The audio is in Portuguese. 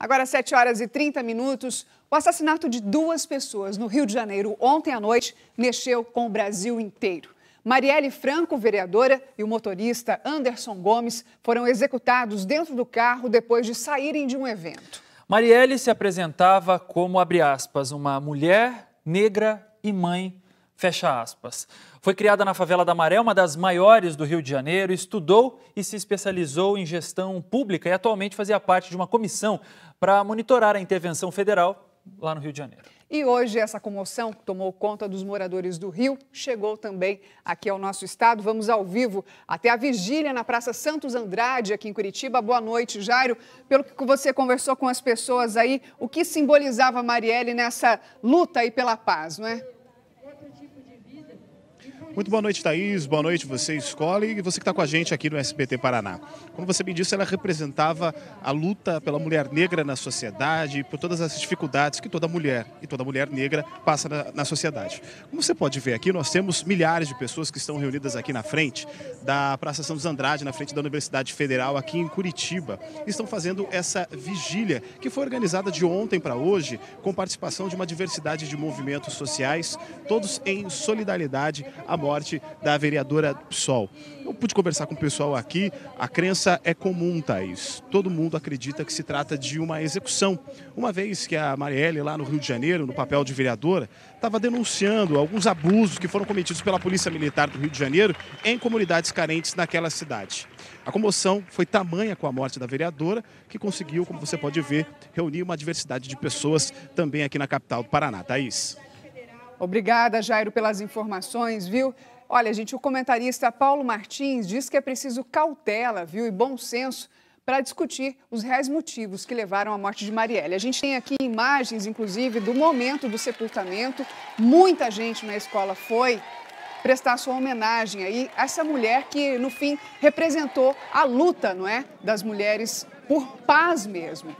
Agora, 7 horas e 30 minutos. O assassinato de duas pessoas no Rio de Janeiro ontem à noite mexeu com o Brasil inteiro. Marielle Franco, vereadora, e o motorista Anderson Gomes foram executados dentro do carro depois de saírem de um evento. Marielle se apresentava como, aspas, uma mulher negra e mãe Fecha aspas. Foi criada na favela da Maré, uma das maiores do Rio de Janeiro, estudou e se especializou em gestão pública e atualmente fazia parte de uma comissão para monitorar a intervenção federal lá no Rio de Janeiro. E hoje essa comoção que tomou conta dos moradores do Rio chegou também aqui ao nosso estado. Vamos ao vivo até a vigília na Praça Santos Andrade, aqui em Curitiba. Boa noite, Jairo. Pelo que você conversou com as pessoas aí, o que simbolizava Marielle nessa luta aí pela paz, não é? Muito boa noite, Thaís. Boa noite, você, escola, e você que está com a gente aqui no SBT Paraná. Como você me disse, ela representava a luta pela mulher negra na sociedade, por todas as dificuldades que toda mulher e toda mulher negra passa na, na sociedade. Como você pode ver aqui, nós temos milhares de pessoas que estão reunidas aqui na frente da Praça Santos Andrade, na frente da Universidade Federal, aqui em Curitiba. Estão fazendo essa vigília que foi organizada de ontem para hoje, com participação de uma diversidade de movimentos sociais, todos em solidariedade morte morte da vereadora PSOL. Eu pude conversar com o pessoal aqui, a crença é comum, Thaís. Todo mundo acredita que se trata de uma execução, uma vez que a Marielle, lá no Rio de Janeiro, no papel de vereadora, estava denunciando alguns abusos que foram cometidos pela Polícia Militar do Rio de Janeiro em comunidades carentes naquela cidade. A comoção foi tamanha com a morte da vereadora, que conseguiu, como você pode ver, reunir uma diversidade de pessoas também aqui na capital do Paraná. Thaís. Obrigada, Jairo, pelas informações, viu? Olha, gente, o comentarista Paulo Martins diz que é preciso cautela, viu, e bom senso para discutir os reais motivos que levaram à morte de Marielle. A gente tem aqui imagens, inclusive, do momento do sepultamento. Muita gente na escola foi prestar sua homenagem aí a essa mulher que, no fim, representou a luta, não é, das mulheres por paz mesmo.